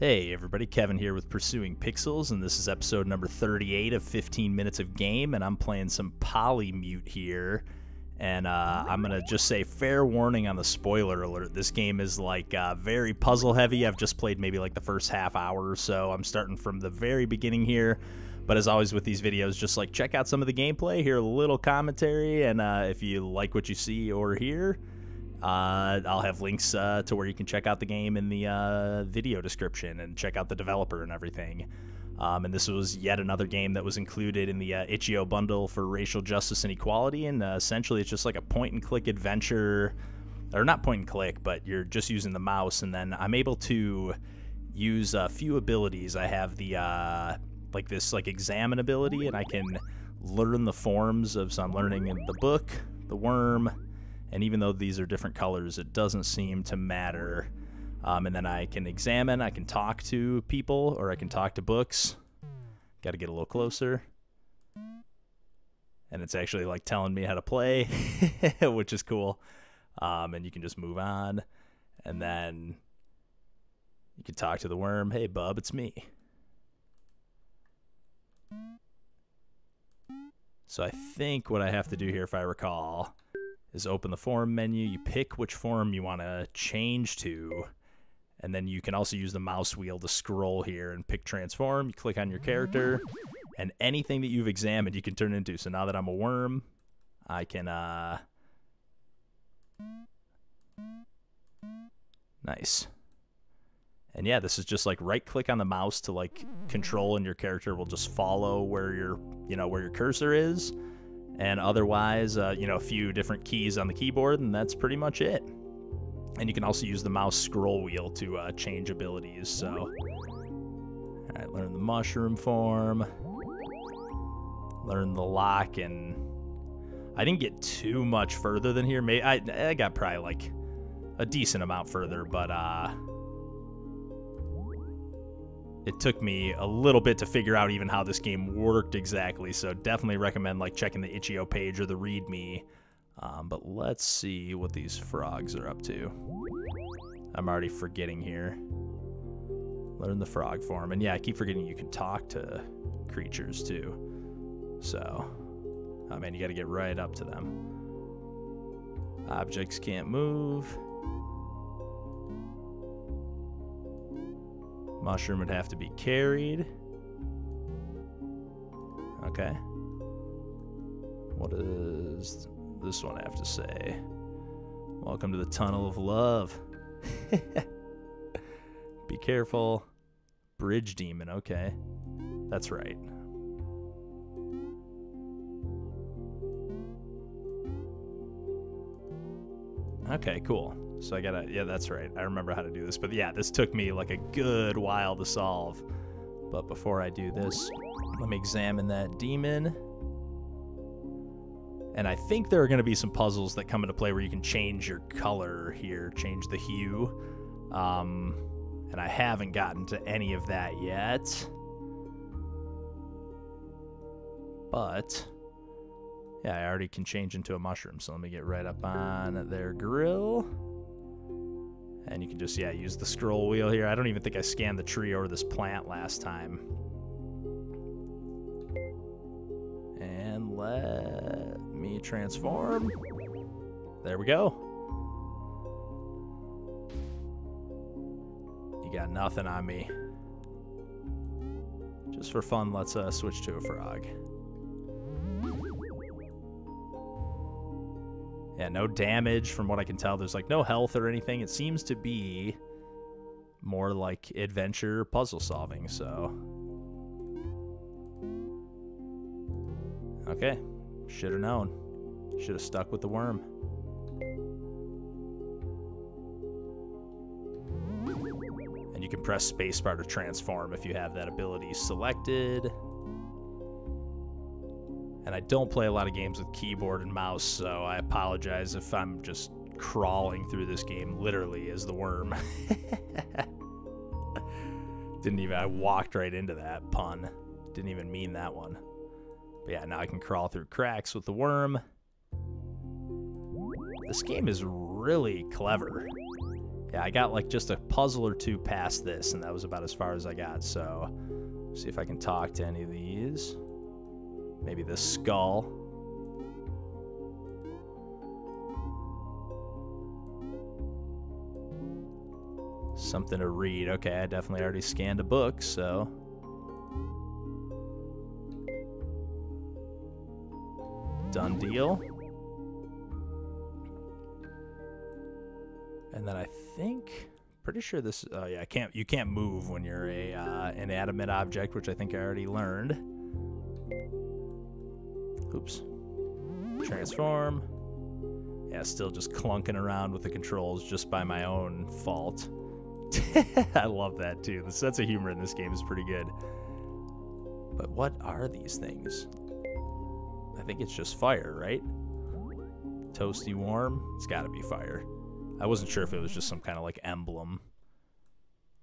Hey everybody, Kevin here with Pursuing Pixels, and this is episode number 38 of 15 Minutes of Game, and I'm playing some Polymute here. And uh, I'm gonna just say fair warning on the spoiler alert. This game is like uh, very puzzle heavy. I've just played maybe like the first half hour or so. I'm starting from the very beginning here. But as always with these videos, just like check out some of the gameplay, hear a little commentary, and uh, if you like what you see or hear, uh, I'll have links uh, to where you can check out the game in the uh, video description and check out the developer and everything. Um, and this was yet another game that was included in the uh, itch.io bundle for racial justice and equality. And uh, essentially, it's just like a point and click adventure, or not point and click, but you're just using the mouse. And then I'm able to use a few abilities. I have the uh, like this like examine ability, and I can learn the forms of. So I'm learning the book, the worm, and even though these are different colors, it doesn't seem to matter. Um, and then I can examine, I can talk to people, or I can talk to books. Got to get a little closer. And it's actually like telling me how to play, which is cool. Um, and you can just move on. And then you can talk to the worm. Hey, bub, it's me. So I think what I have to do here, if I recall, is open the form menu. You pick which form you want to change to. And then you can also use the mouse wheel to scroll here and pick transform. You click on your character, and anything that you've examined, you can turn into. So now that I'm a worm, I can, uh... Nice. And yeah, this is just like right click on the mouse to like control and your character will just follow where your, you know, where your cursor is and otherwise, uh, you know, a few different keys on the keyboard, and that's pretty much it. And you can also use the mouse scroll wheel to uh, change abilities. So, all right, learn the mushroom form, learn the lock, and I didn't get too much further than here. Maybe I, I got probably like a decent amount further, but uh, it took me a little bit to figure out even how this game worked exactly. So definitely recommend like checking the itch.io page or the README. Um, but let's see what these frogs are up to. I'm already forgetting here. Learn the frog form. And yeah, I keep forgetting you can talk to creatures too. So, oh man, you got to get right up to them. Objects can't move. Mushroom would have to be carried. Okay. What does this one have to say? Welcome to the Tunnel of Love. be careful. Bridge Demon, okay. That's right. Okay, cool. So I gotta, yeah, that's right. I remember how to do this. But yeah, this took me like a good while to solve. But before I do this, let me examine that demon. And I think there are going to be some puzzles that come into play where you can change your color here, change the hue. Um, and I haven't gotten to any of that yet. But yeah, I already can change into a mushroom. So let me get right up on their grill. And you can just, yeah, use the scroll wheel here. I don't even think I scanned the tree or this plant last time. And let me transform. There we go. You got nothing on me. Just for fun, let's uh, switch to a frog. Yeah, no damage from what I can tell. There's like no health or anything. It seems to be more like adventure puzzle solving, so. Okay, should have known. Should have stuck with the worm. And you can press spacebar to transform if you have that ability selected. And I don't play a lot of games with keyboard and mouse, so I apologize if I'm just crawling through this game literally as the worm. Didn't even, I walked right into that pun. Didn't even mean that one. But yeah, now I can crawl through cracks with the worm. This game is really clever. Yeah, I got like just a puzzle or two past this, and that was about as far as I got. So, see if I can talk to any of these. Maybe the skull. Something to read. Okay, I definitely already scanned a book, so. Done deal. And then I think, pretty sure this. Oh yeah, I can't. You can't move when you're a uh, inanimate object, which I think I already learned. Oops. Transform. Yeah, still just clunking around with the controls just by my own fault. I love that too. The sense of humor in this game is pretty good. But what are these things? I think it's just fire, right? Toasty warm? It's gotta be fire. I wasn't sure if it was just some kind of like emblem.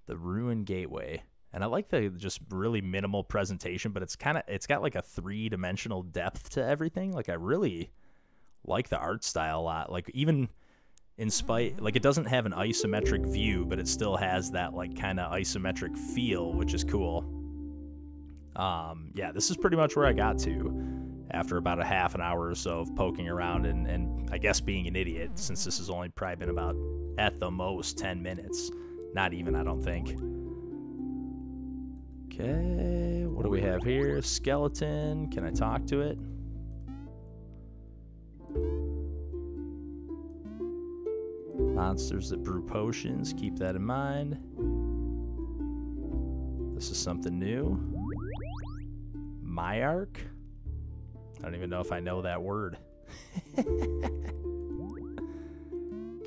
The Ruin Gateway. And I like the just really minimal presentation, but it's kind of it's got like a three-dimensional depth to everything. Like I really like the art style a lot. Like even in spite like it doesn't have an isometric view but it still has that like kind of isometric feel which is cool um yeah this is pretty much where i got to after about a half an hour or so of poking around and, and i guess being an idiot since this has only probably been about at the most 10 minutes not even i don't think okay what do we have here skeleton can i talk to it Monsters that brew potions, keep that in mind. This is something new. Myark? I don't even know if I know that word. Can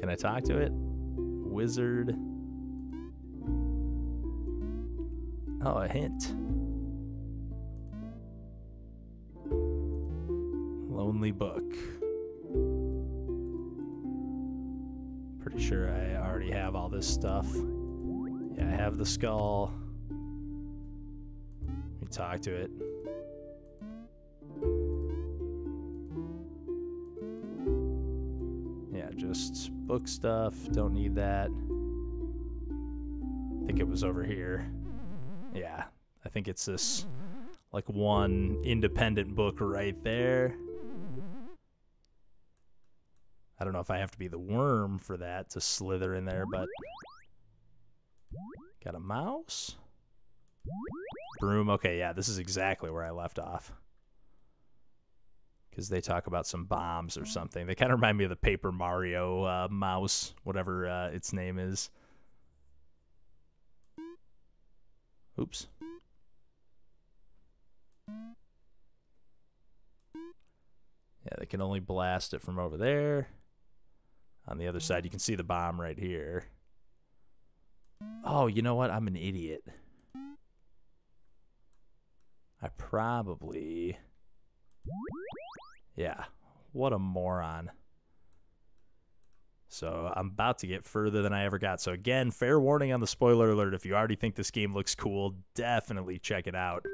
I talk to it? Wizard. Oh, a hint. Lonely book. Pretty sure I already have all this stuff. Yeah, I have the skull. Let me talk to it. Yeah, just book stuff. Don't need that. I think it was over here. Yeah, I think it's this like one independent book right there. I don't know if I have to be the worm for that to slither in there, but... Got a mouse? Broom. Okay, yeah, this is exactly where I left off. Because they talk about some bombs or something. They kind of remind me of the Paper Mario uh, mouse, whatever uh, its name is. Oops. Yeah, they can only blast it from over there on the other side. You can see the bomb right here. Oh, you know what? I'm an idiot. I probably... Yeah, what a moron. So I'm about to get further than I ever got. So again, fair warning on the spoiler alert. If you already think this game looks cool, definitely check it out.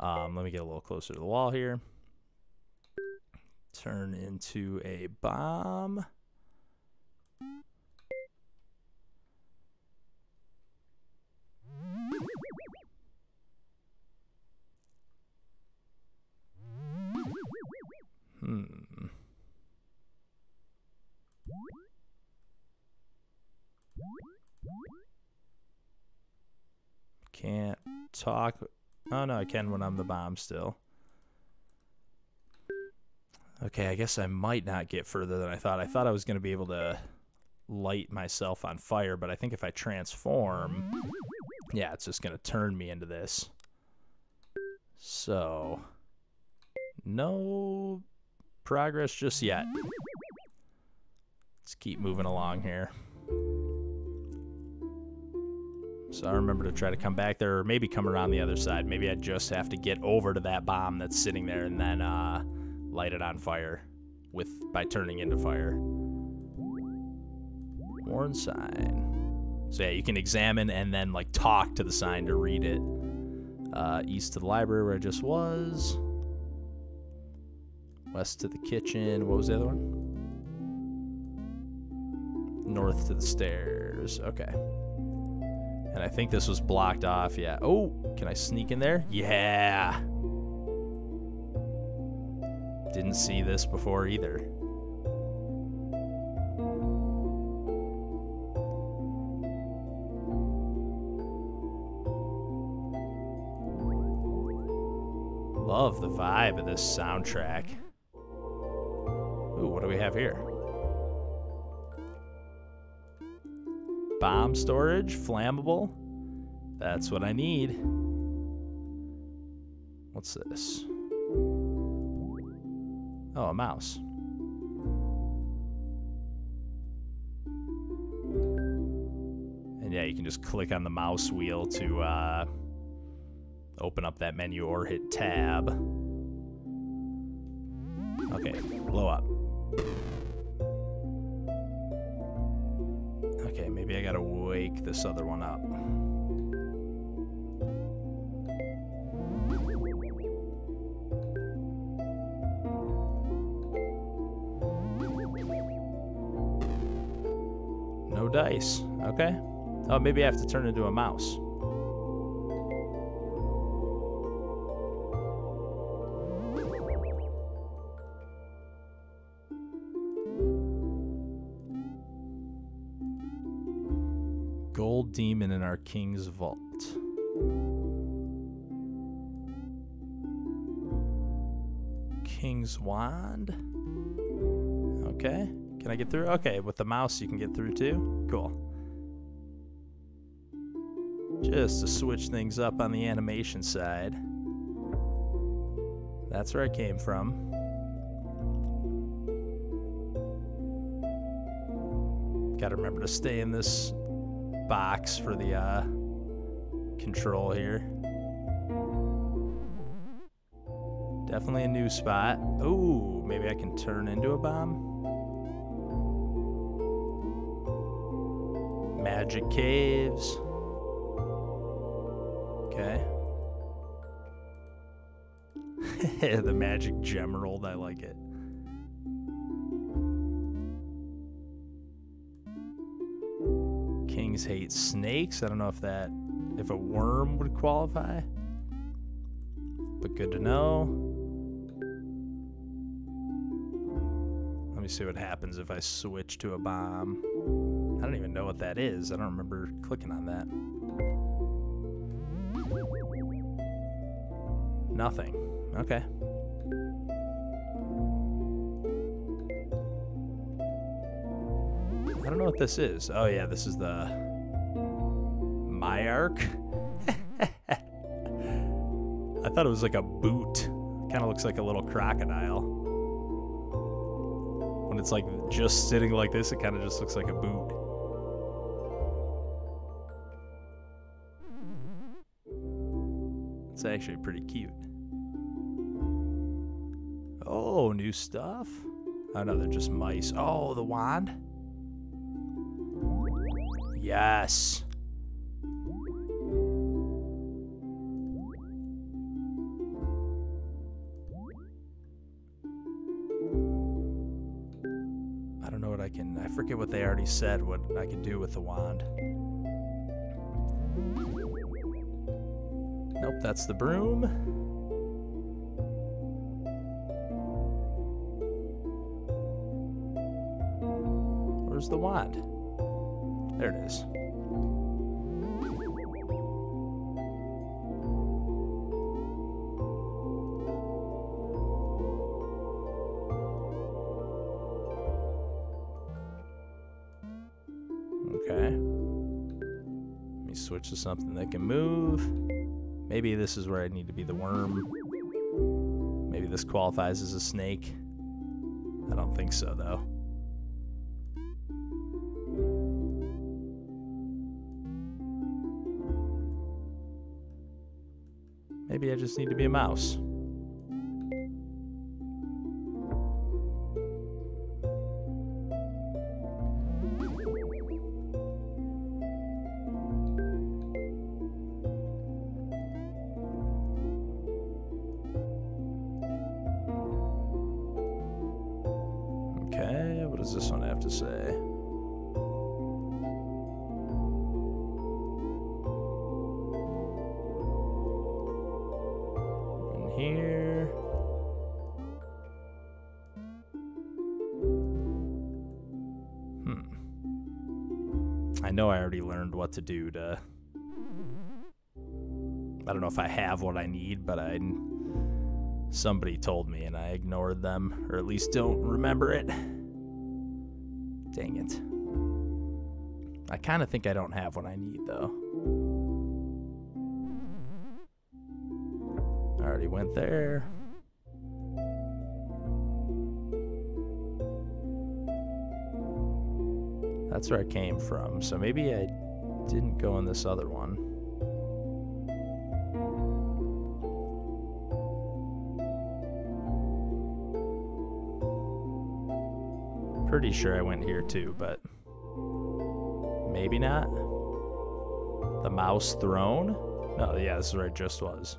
Um, let me get a little closer to the wall here. Turn into a bomb. Hmm. Can't talk. Oh no, I can when I'm the bomb still. Okay, I guess I might not get further than I thought. I thought I was going to be able to light myself on fire, but I think if I transform, yeah, it's just going to turn me into this. So, no progress just yet. Let's keep moving along here. So I remember to try to come back there or maybe come around the other side. Maybe I just have to get over to that bomb that's sitting there and then uh, light it on fire with by turning into fire. Warn sign. So yeah, you can examine and then like talk to the sign to read it. Uh, east to the library where I just was. West to the kitchen. What was the other one? North to the stairs. Okay. And I think this was blocked off. Yeah. Oh, can I sneak in there? Yeah. Didn't see this before either. Love the vibe of this soundtrack. Ooh, what do we have here? Bomb storage, flammable. That's what I need. What's this? Oh, a mouse. And yeah, you can just click on the mouse wheel to uh, open up that menu or hit tab. Okay, blow up. Okay, maybe I gotta wake this other one up. No dice. Okay. Oh, maybe I have to turn into a mouse. Demon in our king's vault. King's wand. Okay. Can I get through? Okay, with the mouse you can get through too. Cool. Just to switch things up on the animation side. That's where I came from. Gotta remember to stay in this box for the uh, control here. Definitely a new spot. Ooh, maybe I can turn into a bomb. Magic caves. Okay. the magic gemerald, I like it. Kings hate snakes. I don't know if that if a worm would qualify. But good to know. Let me see what happens if I switch to a bomb. I don't even know what that is. I don't remember clicking on that. Nothing. Okay. Don't know what this is. Oh yeah, this is the Myark. I thought it was like a boot. Kind of looks like a little crocodile. When it's like just sitting like this, it kind of just looks like a boot. It's actually pretty cute. Oh, new stuff. Oh no, they're just mice. Oh, the wand. Yes. I don't know what I can. I forget what they already said. What I can do with the wand. Nope, that's the broom. Where's the wand? There it is. Okay. Let me switch to something that can move. Maybe this is where I need to be the worm. Maybe this qualifies as a snake. I don't think so, though. Just need to be a mouse. Okay, what does this one have to say? What to do to. I don't know if I have what I need, but I. Somebody told me and I ignored them, or at least don't remember it. Dang it. I kind of think I don't have what I need, though. I already went there. That's where I came from, so maybe I didn't go in this other one. Pretty sure I went here too, but maybe not. The mouse throne? No, yeah, this is where I just was.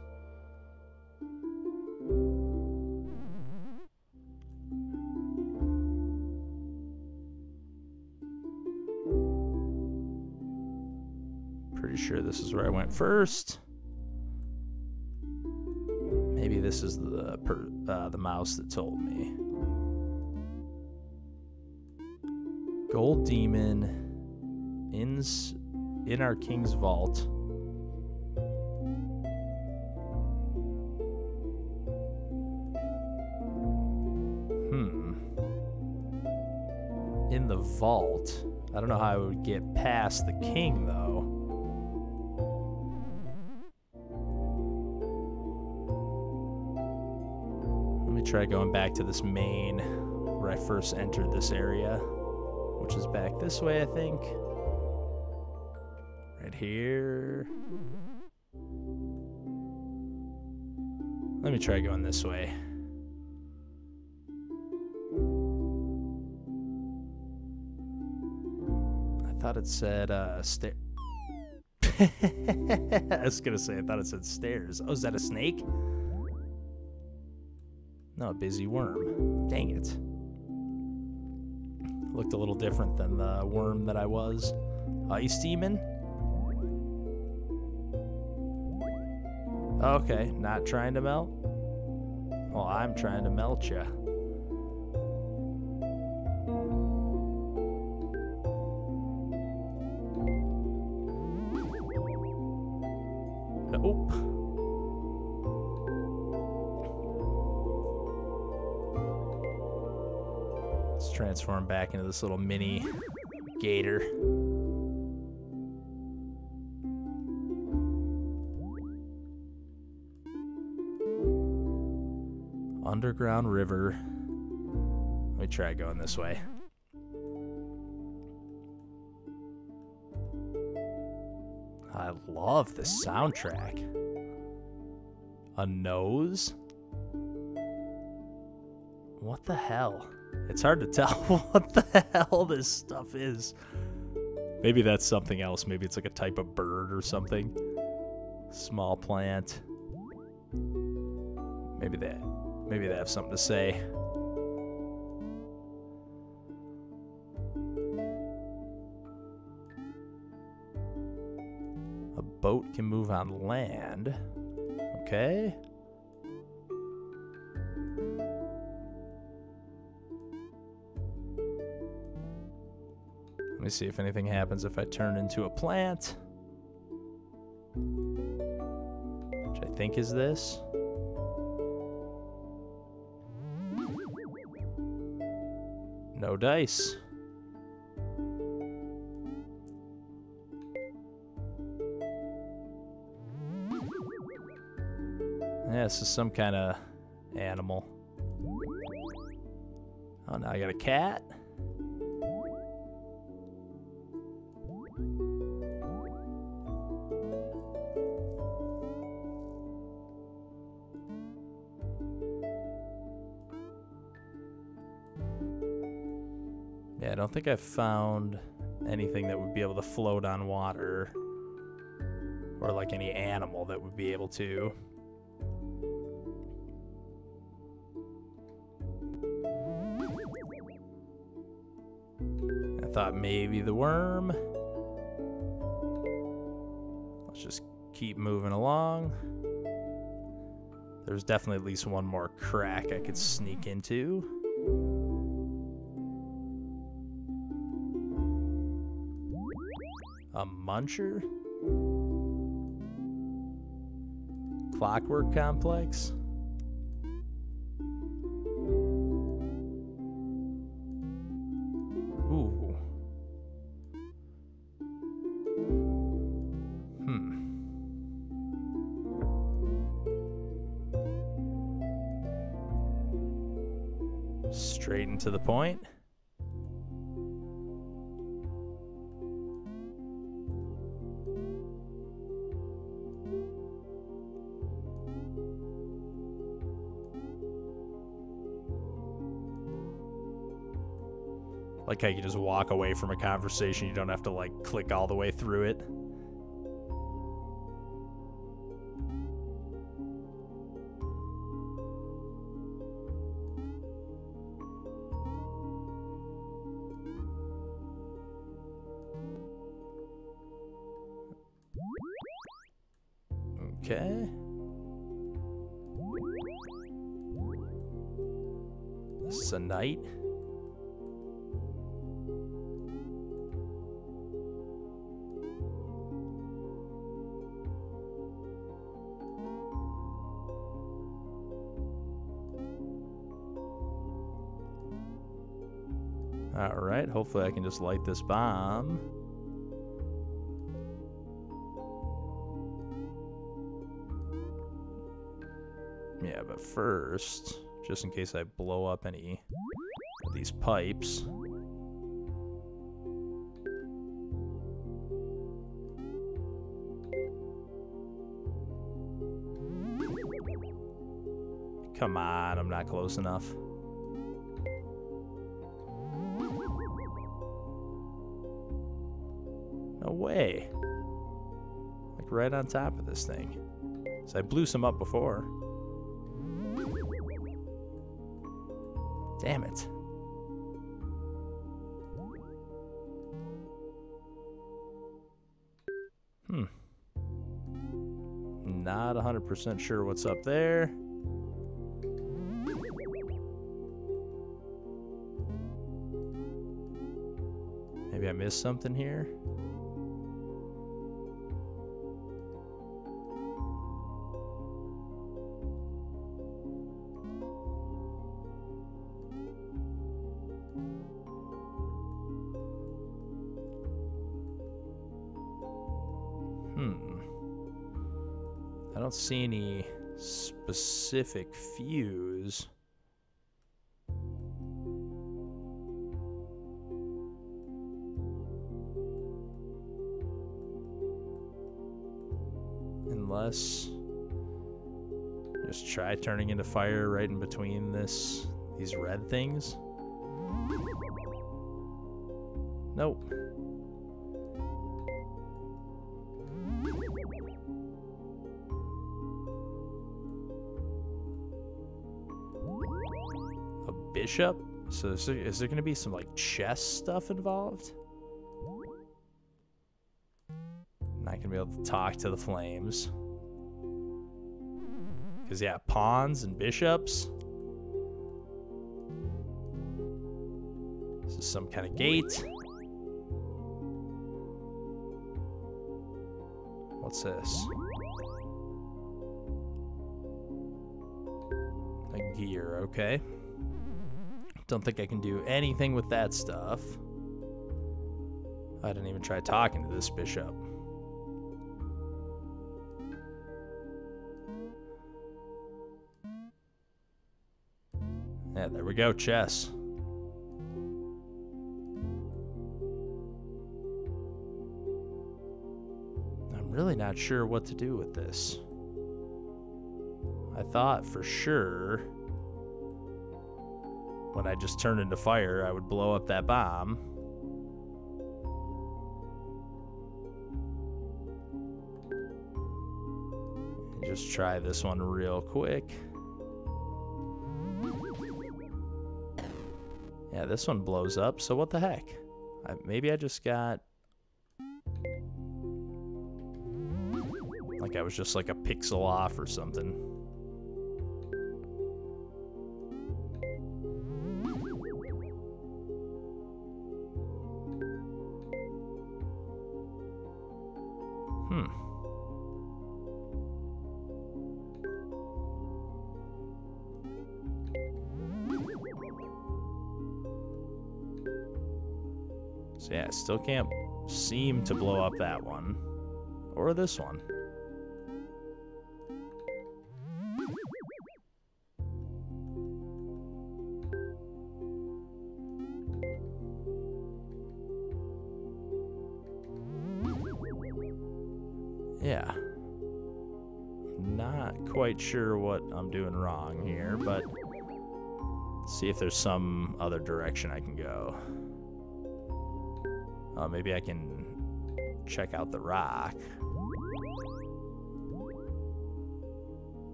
Went first. Maybe this is the per, uh, the mouse that told me. Gold demon ins in our king's vault. Hmm. In the vault. I don't know how I would get past the king though. Try going back to this main where I first entered this area which is back this way, I think. Right here. Let me try going this way. I thought it said uh, stair. I was gonna say I thought it said stairs. Oh, is that a snake? No, a busy worm. Dang it. Looked a little different than the worm that I was. Ice demon? Okay, not trying to melt? Well, I'm trying to melt you. Nope. Transform back into this little mini gator. Underground river. Let me try going this way. I love the soundtrack. A nose? What the hell? It's hard to tell what the hell this stuff is. Maybe that's something else. Maybe it's like a type of bird or something. Small plant. Maybe they maybe they have something to say. A boat can move on land. Okay. Me see if anything happens if I turn into a plant. Which I think is this. No dice. Yeah, this is some kind of animal. Oh, now I got a cat. I don't think I've found anything that would be able to float on water or like any animal that would be able to. I thought maybe the worm. Let's just keep moving along. There's definitely at least one more crack I could sneak into. A muncher? Clockwork complex? Ooh. Hmm. Straight and to the point. Like how you just walk away from a conversation, you don't have to like click all the way through it. Alright, hopefully I can just light this bomb. Yeah, but first, just in case I blow up any of these pipes. Come on, I'm not close enough. Way. Like right on top of this thing. So I blew some up before. Damn it. Hmm. Not 100% sure what's up there. Maybe I missed something here. See any specific fuse. Unless just try turning into fire right in between this these red things. Nope. Bishop? So is there, is there going to be some like chess stuff involved? Not going to be able to talk to the flames. Because, yeah, pawns and bishops. This is some kind of gate. What's this? A gear, okay. Don't think I can do anything with that stuff. I didn't even try talking to this bishop. Yeah, there we go, chess. I'm really not sure what to do with this. I thought for sure when I just turned into fire, I would blow up that bomb. Just try this one real quick. Yeah, this one blows up, so what the heck? I, maybe I just got... Like I was just like a pixel off or something. Still can't seem to blow up that one. Or this one. Yeah. Not quite sure what I'm doing wrong here, but see if there's some other direction I can go. Uh, maybe I can check out the rock.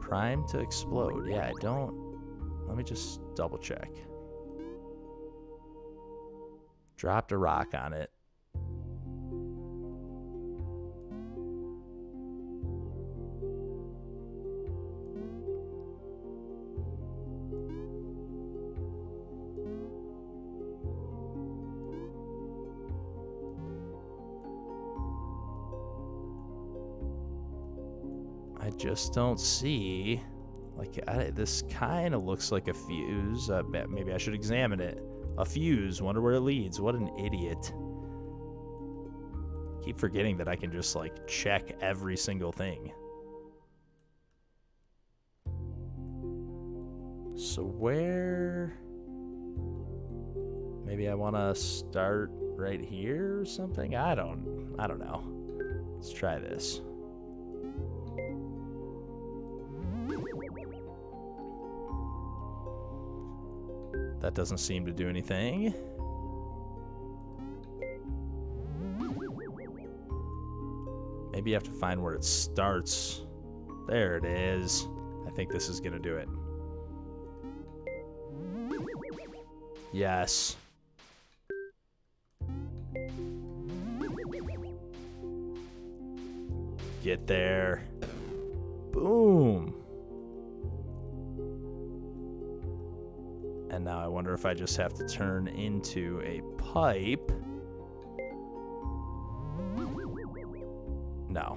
Prime to explode. Yeah, I don't... Let me just double check. Dropped a rock on it. Just don't see. Like, I, this kind of looks like a fuse. Uh, maybe I should examine it. A fuse. Wonder where it leads. What an idiot. Keep forgetting that I can just, like, check every single thing. So where... Maybe I want to start right here or something? I don't... I don't know. Let's try this. That doesn't seem to do anything. Maybe you have to find where it starts. There it is. I think this is to do it. Yes. Get there. Boom. And now I wonder if I just have to turn into a pipe. No.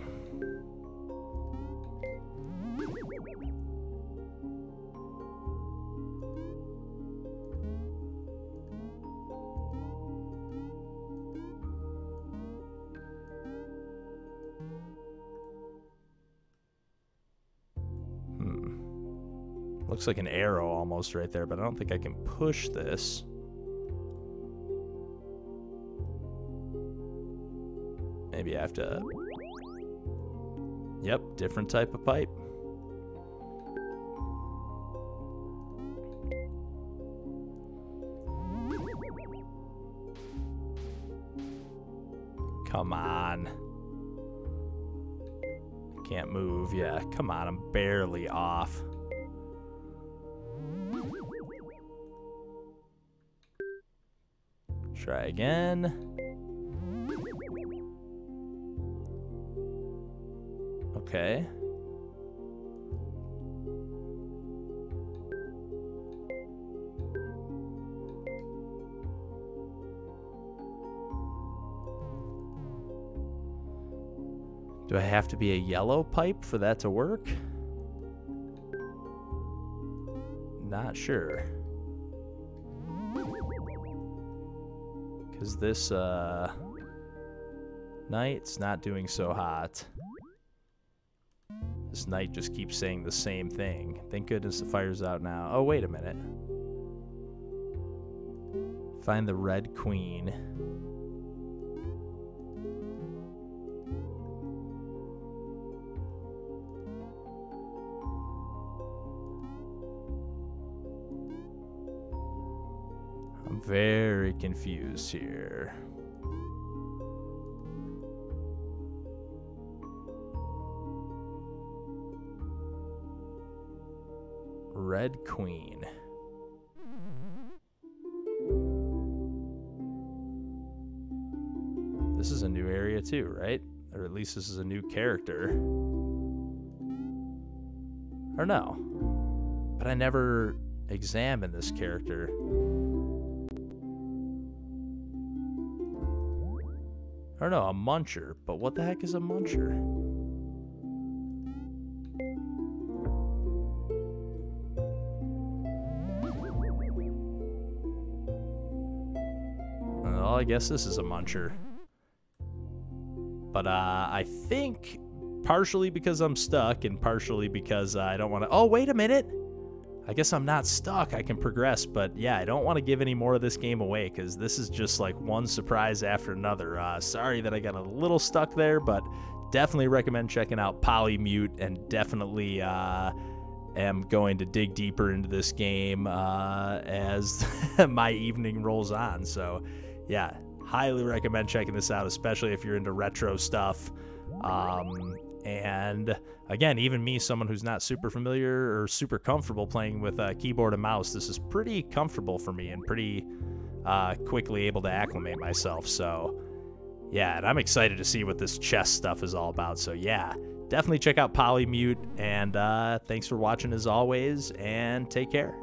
Looks like an arrow almost right there, but I don't think I can push this. Maybe I have to... Yep, different type of pipe. Come on. Can't move. Yeah, come on. I'm barely off. Try again. Okay. Do I have to be a yellow pipe for that to work? Not sure. Because this uh, knight's not doing so hot. This knight just keeps saying the same thing. Thank goodness the fire's out now. Oh, wait a minute. Find the Red Queen. Very confused here. Red Queen. This is a new area too, right? Or at least this is a new character. Or no. But I never examined this character. Or know, a muncher. But what the heck is a muncher? Well, I guess this is a muncher. But uh, I think partially because I'm stuck and partially because I don't want to. Oh, wait a minute. I guess I'm not stuck. I can progress, but yeah, I don't want to give any more of this game away because this is just like one surprise after another. Uh, sorry that I got a little stuck there, but definitely recommend checking out Polymute and definitely uh, am going to dig deeper into this game uh, as my evening rolls on. So, yeah, highly recommend checking this out, especially if you're into retro stuff. Um, and again, even me, someone who's not super familiar or super comfortable playing with a keyboard and mouse, this is pretty comfortable for me and pretty uh, quickly able to acclimate myself. So, yeah, and I'm excited to see what this chess stuff is all about. So, yeah, definitely check out Polymute. And uh, thanks for watching as always, and take care.